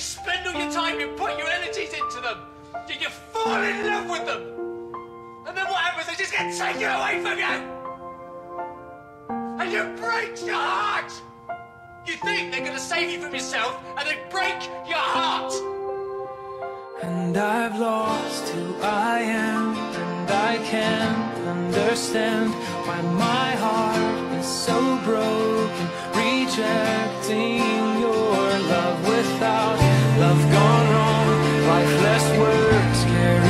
spend all your time, you put your energies into them. You, you fall in love with them. And then what happens? They just get taken away from you. And you break your heart. You think they're going to save you from yourself, and they break your heart. And I've lost who I am, and I can't understand why my heart is so broken. Out. words carry